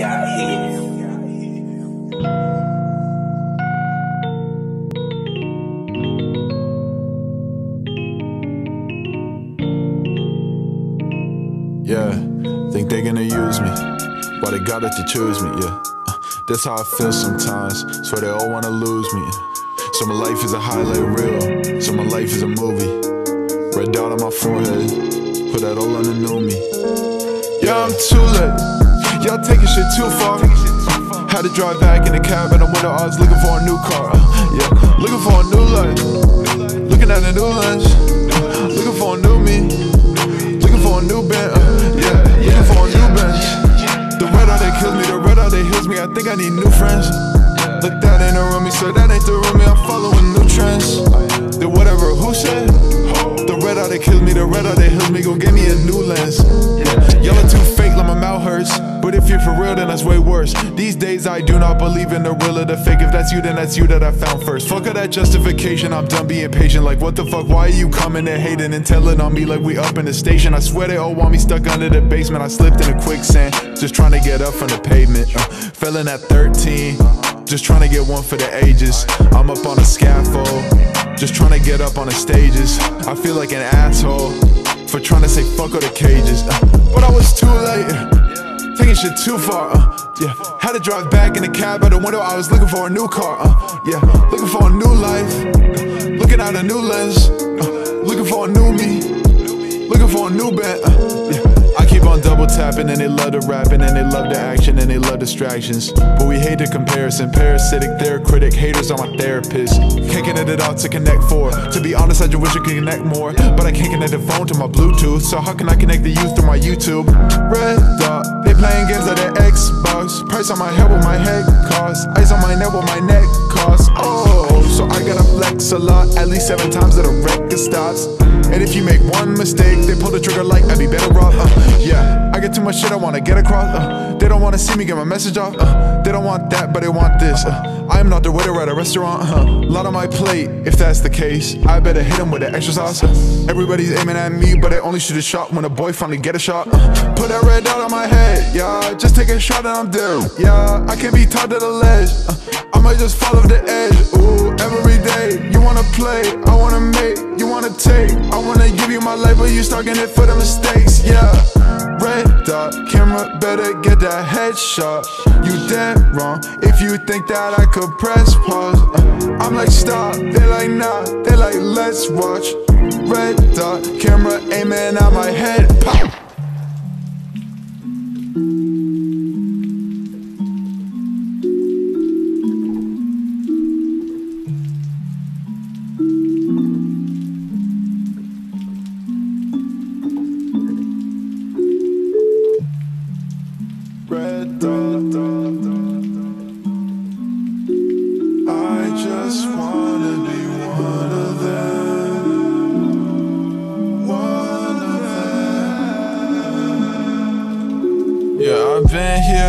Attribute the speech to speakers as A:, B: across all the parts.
A: got here.
B: Yeah, think they gonna use me. Why they got it to choose me, yeah. Uh, that's how I feel sometimes. Swear they all wanna lose me. So my life is a highlight reel. So my life is a movie. Red dot on my forehead. Put that all on the new me. Yeah, I'm too late. Y'all taking shit too far. Had to drive back in the cab and I went I was looking for a new car. Uh, yeah, looking for a new life. Looking at a new lunch. Looking for a new me. Looking for a new band. Uh, yeah, looking for a new bench. The red eye that kills me, the red eye that heals me. I think I need new friends. Look, that ain't the room me, so that ain't the room me. I'm following new trends. The whatever, who said? The red eye that kills me, the red eye that heals me. Go get me a new lens. Y'all are too But if you're for real, then that's way worse. These days, I do not believe in the real or the fake. If that's you, then that's you that I found first. Fuck all that justification, I'm done being patient. Like, what the fuck? Why are you coming and hating and telling on me like we up in the station? I swear they all want me stuck under the basement. I slipped in a quicksand, just trying to get up from the pavement. Uh, at 13, just trying to get one for the ages. I'm up on a scaffold, just trying to get up on the stages. I feel like an asshole for trying to say fuck all the cages. Uh, but I was too late. Taking shit too far, uh, yeah. Had to drive back in the cab out the window. I was looking for a new car, uh, yeah. Looking for a new life, looking out a new lens, uh, looking for a new me, looking for a new band, uh, yeah. On double tapping and they love the rapping and they love the action and they love distractions. But we hate the comparison. Parasitic, therapeutic, haters are my therapist. Can't connect it all to connect for. To be honest, I just wish I could connect more. But I can't connect the phone to my Bluetooth. So how can I connect the youth through my YouTube? Red dot, they playing games at the Xbox. Price on my head what my head costs. Ice on my neck what my neck cost. Oh, so I gotta flex a lot. At least seven times that a record stops. And if you make one mistake, they pull the trigger like I'd be better off. I get too much shit I wanna get across. Uh, they don't wanna see me get my message off. Uh, they don't want that, but they want this. Uh, I am not the waiter at a restaurant. Uh, lot on my plate, if that's the case. I better hit them with the extra sauce. Uh, everybody's aiming at me, but they only shoot a shot when a boy finally get a shot. Uh, put that red dot on my head, yeah. Just take a shot and I'm dead. Yeah, I can't be tied to the ledge. Uh, I might just fall off the edge. Ooh, every day you wanna play, I wanna make, you wanna take. I wanna give you my life, but you stuck in it for the mistakes. Yeah, red dot camera, better get that headshot. You dead wrong if you think that I could press pause. Uh, I'm like stop, they like nah, they like let's watch. Red dot camera aiming at my head. Pop.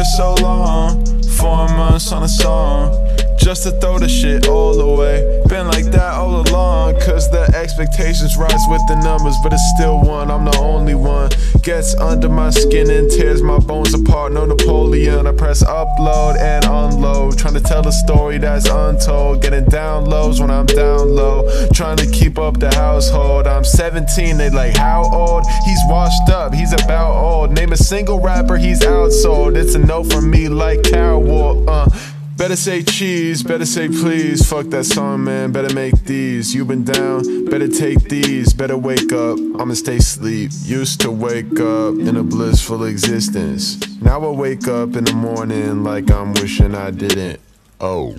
B: So long, four months on a song. Just to throw the shit all away. Been like that all along, cause the expectations rise with the numbers, but it's still one, I'm the only one. Gets under my skin and tears my bones apart. No Napoleon, I press upload and unload. Trying to tell a story that's untold. Getting downloads when I'm down low. Trying to keep up the household. I'm 17, they like, how old? He's washed up, he's about old. Name a single rapper, he's outsold. It's a no from me like Cowell, uh. Better say cheese, better say please. Fuck that song, man. Better make these. You been down, better take these. Better wake up, I'ma stay sleep. Used to wake up in a blissful existence. Now I wake up in the morning like I'm wishing I didn't. Oh.